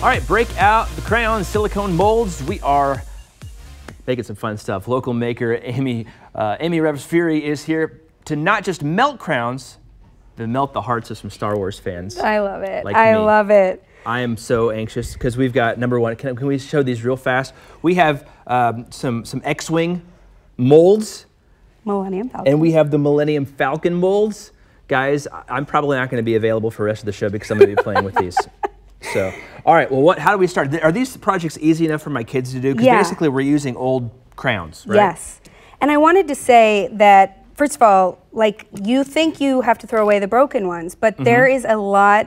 All right, break out the crayon silicone molds. We are making some fun stuff. Local maker Amy uh, Amy Ravis Fury is here to not just melt crowns, but melt the hearts of some Star Wars fans. I love it. Like I me. love it. I am so anxious because we've got number one. Can, can we show these real fast? We have um, some some X-wing molds, Millennium Falcon. and we have the Millennium Falcon molds. Guys, I'm probably not going to be available for the rest of the show because I'm going to be playing with these. So, all right. Well, what? How do we start? Are these projects easy enough for my kids to do? Because Yeah. basically, we're using old crowns, right? Yes. And I wanted to say that, first of all, like you think you have to throw away the broken ones, but mm-hmm. there is a lot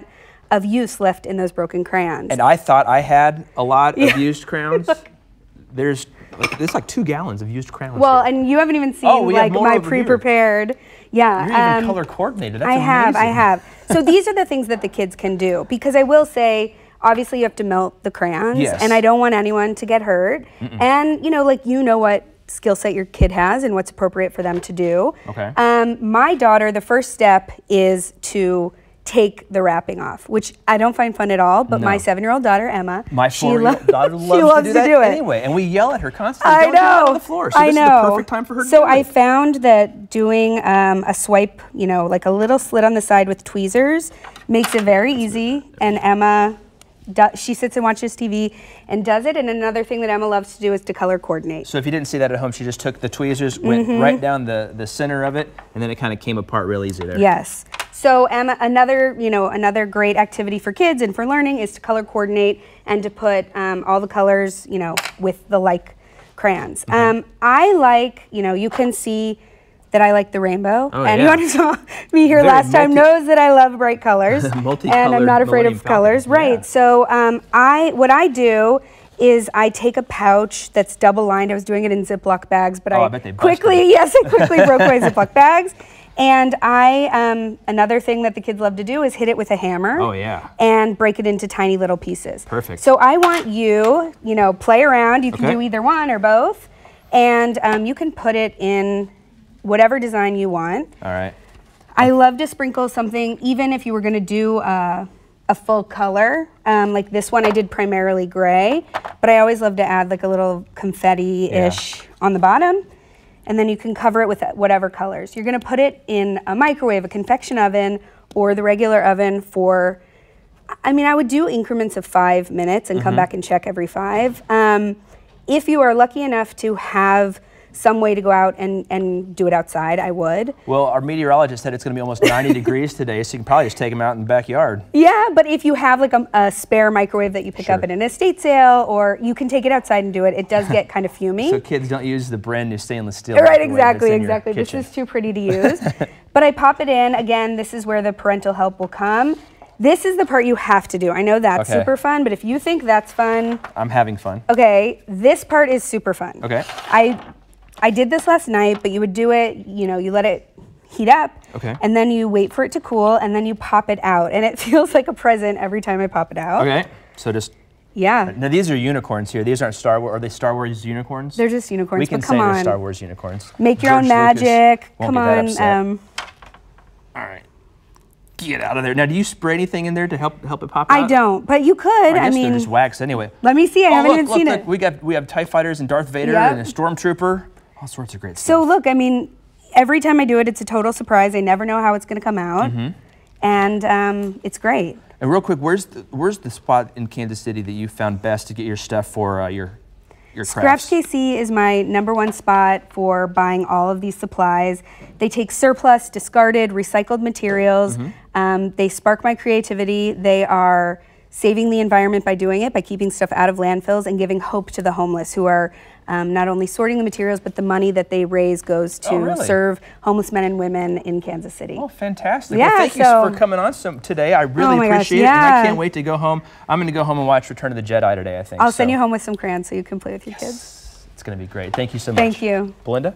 of use left in those broken crayons. And I thought I had a lot of used crowns. There's like, there's like two gallons of used crowns. well, here. and you haven't even oh, seen Oh, like my pre-prepared. Yeah. you're even um, color coordinated. That's I have, I have. So these are the things that the kids can do because I will say, obviously, you have to melt the crayons, Yes. and I don't want anyone to get hurt. And you know, like you know what skill set your kid has and what's appropriate for them to do. Okay. Um, my daughter, the first step is to take the wrapping off, which I don't find fun at all. But my seven-year-old daughter Emma, My she four-year-old lo- daughter loves, loves to do that it. anyway, and we yell at her constantly. I Don't do know. on the floor. So I know. perfect time for her to So do I it. found that doing um, a swipe, you know, like a little slit on the side with tweezers, makes it very easy. And Emma, do, she sits and watches TV and does it. And another thing that Emma loves to do is to color coordinate. So if you didn't see that at home, she just took the tweezers, went Mm-hmm. right down the, the center of it, and then it kind of came apart real easy there. Yes. So Emma, another you know another great activity for kids and for learning is to color coordinate and to put um, all the colors you know with the like crayons. Mm-hmm. Um, I like you know you can see that I like the rainbow. Oh, Anyone yeah. who saw me here Very last time knows that I love bright colors and I'm not afraid of colors. Right. yeah. So um, I what I do is I take a pouch that's double lined. I was doing it in Ziploc bags, but Oh, I, I bet they busted. quickly yes, I quickly broke my Ziploc bags. And I, um, another thing that the kids love to do is hit it with a hammer. Oh, yeah. And break it into tiny little pieces. Perfect. So I want you, you know, play around. You can Okay. do either one or both. And um, you can put it in whatever design you want. All right. I love to sprinkle something, even if you were going to do uh, a full color. Um, like this one, I did primarily gray, but I always love to add like a little confetti-ish on the bottom. And then you can cover it with whatever colors. You're going to put it in a microwave, a convection oven, or the regular oven for. I mean, I would do increments of five minutes and come back and check every five. Um, if you are lucky enough to have some way to go out and, and do it outside, I would. Well, our meteorologist said it's going to be almost 90 degrees today, so you can probably just take them out in the backyard. Yeah, but if you have like a, a spare microwave that you pick up at an estate sale, or you can take it outside and do it, it does get kind of fumy. So kids don't use the brand new stainless steel. right, exactly, exactly. This is too pretty to use. but I pop it in. Again, this is where the parental help will come. This is the part you have to do. I know that's Okay. super fun, but if you think that's fun, I'm having fun. okay, this part is super fun. Okay. I I did this last night, but you would do it, you know, you let it heat up. Okay. And then you wait for it to cool and then you pop it out. And it feels like a present every time I pop it out. Okay. So just Yeah. now these are unicorns here. These aren't Star Wars. Are they Star Wars unicorns? They're just unicorns, we can but come say on. they're Star Wars unicorns. Make your own George Lucas magic. won't Come get that on. upset. Um, All right. Get out of there. Now, do you spray anything in there to help help it pop I out? don't, but you could. I I, guess mean, they're just wax anyway. let me see. I Oh, haven't look, even look, seen look, it. We got we have Tie Fighters and Darth Vader Yep. and a Stormtrooper. All sorts of great stuff. So look, I mean, every time I do it, it's a total surprise. I never know how it's going to come out, Mm-hmm. and um, it's great. And real quick, where's the, where's the spot in Kansas City that you found best to get your stuff for uh, your your Scraps? KC is my number one spot for buying all of these supplies. They take surplus, discarded, recycled materials. Mm-hmm. Um, they spark my creativity. They are saving the environment by doing it, by keeping stuff out of landfills and giving hope to the homeless who are um, not only sorting the materials, but the money that they raise goes to Oh, really? serve homeless men and women in Kansas City. Oh, fantastic! Yeah, well, thank so- you for coming on some today. I really Oh my gosh, appreciate it, and I can't wait to go home. I'm going to go home and watch Return of the Jedi today. I think I'll send you home with some crayons so you can play with your kids. It's going to be great. Thank you so much. Thank you. Belinda.